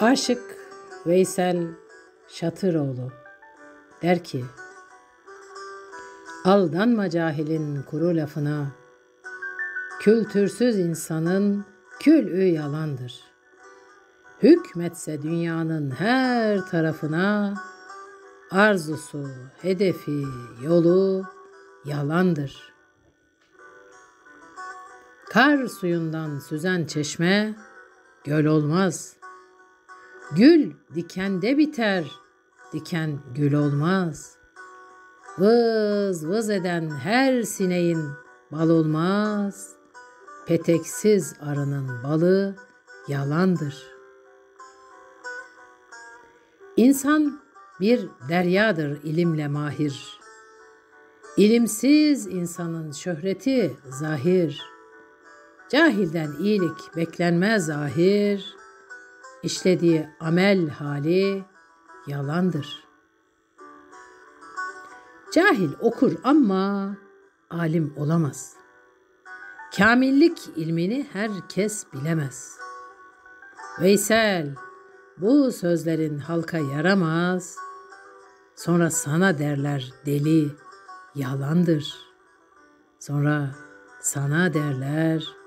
Aşık Veysel Şatıroğlu der ki Aldanma cahilin kuru lafına Kültürsüz insanın külü yalandır. Hükmetse dünyanın her tarafına arzusu, hedefi, yolu yalandır. Kar suyundan süzen çeşme göl olmaz. Gül dikende biter, diken gül olmaz. Vız vız eden her sineğin bal olmaz. Peteksiz arının balı yalandır. İnsan bir deryadır ilimle mahir. İlimsiz insanın şöhreti zahir. Cahilden iyilik beklenmez zahir. İşlediği amel hali yalandır. Cahil okur ama alim olamaz. Kamillik ilmini herkes bilemez. Veysel, bu sözlerin halka yaramaz. Sonra sana derler deli, yalandır. Sonra sana derler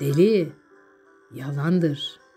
deli, yalandır.''